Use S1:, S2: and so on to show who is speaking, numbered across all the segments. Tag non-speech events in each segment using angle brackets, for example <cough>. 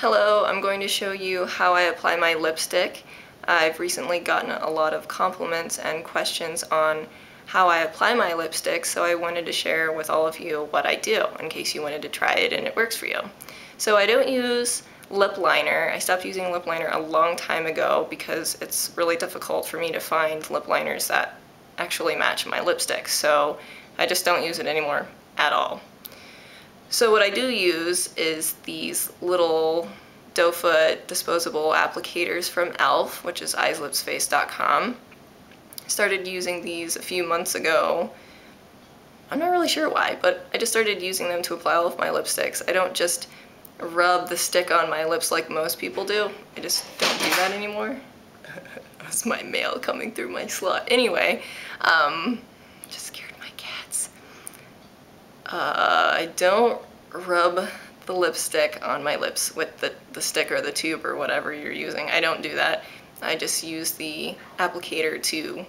S1: Hello, I'm going to show you how I apply my lipstick. I've recently gotten a lot of compliments and questions on how I apply my lipstick, so I wanted to share with all of you what I do in case you wanted to try it and it works for you. So I don't use lip liner. I stopped using lip liner a long time ago because it's really difficult for me to find lip liners that actually match my lipstick, so I just don't use it anymore at all. So what I do use is these little doe foot disposable applicators from e.l.f., which is eyeslipsface.com. Started using these a few months ago. I'm not really sure why, but I just started using them to apply all of my lipsticks. I don't just rub the stick on my lips like most people do. I just don't do that anymore. <laughs> That's my mail coming through my slot. Anyway, um, just cats. Uh, I don't rub the lipstick on my lips with the, the stick or the tube or whatever you're using. I don't do that. I just use the applicator to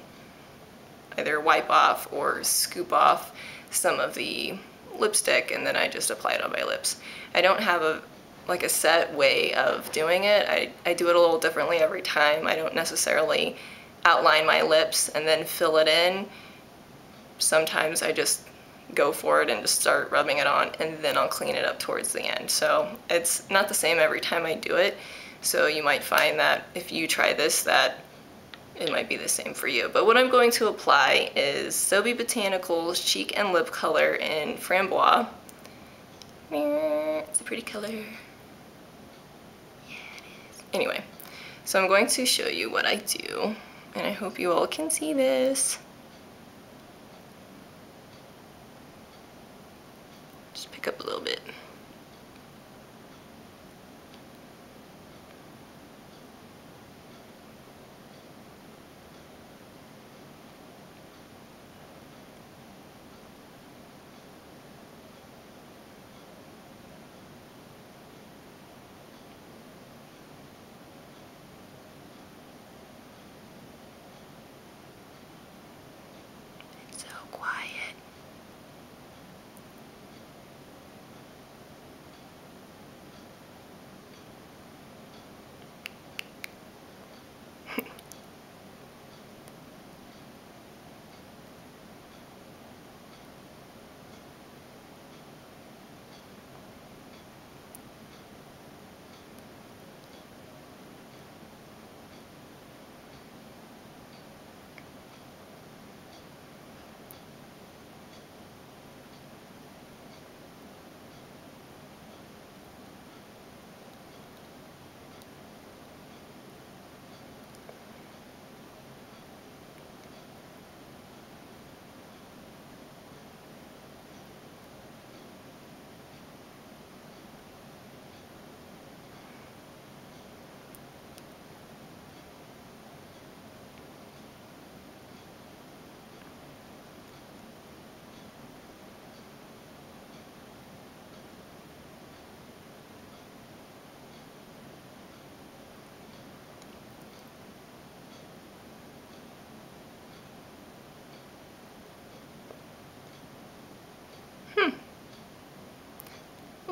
S1: either wipe off or scoop off some of the lipstick and then I just apply it on my lips. I don't have a like a set way of doing it. I, I do it a little differently every time. I don't necessarily outline my lips and then fill it in. Sometimes I just go for it and just start rubbing it on and then I'll clean it up towards the end. So it's not the same every time I do it. So you might find that if you try this that it might be the same for you. But what I'm going to apply is Sobe Botanicals Cheek and Lip Color in Framboise. It's a pretty color. Yeah. Anyway, so I'm going to show you what I do, and I hope you all can see this. Just pick up a little bit. It's so quiet.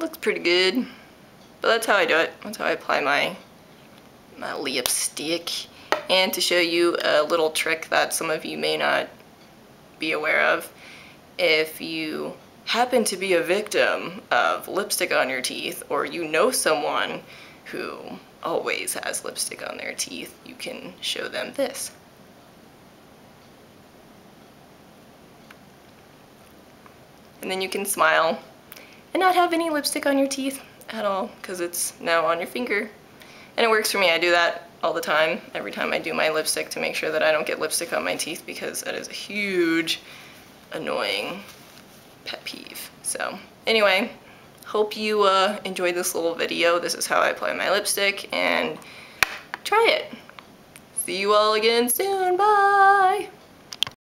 S1: Looks pretty good. But that's how I do it. That's how I apply my, my lipstick. And to show you a little trick that some of you may not be aware of, if you happen to be a victim of lipstick on your teeth or you know someone who always has lipstick on their teeth, you can show them this. And then you can smile and not have any lipstick on your teeth at all because it's now on your finger. And it works for me. I do that all the time, every time I do my lipstick to make sure that I don't get lipstick on my teeth because that is a huge, annoying pet peeve. So anyway, hope you uh, enjoyed this little video. This is how I apply my lipstick and try it. See you all again soon. Bye!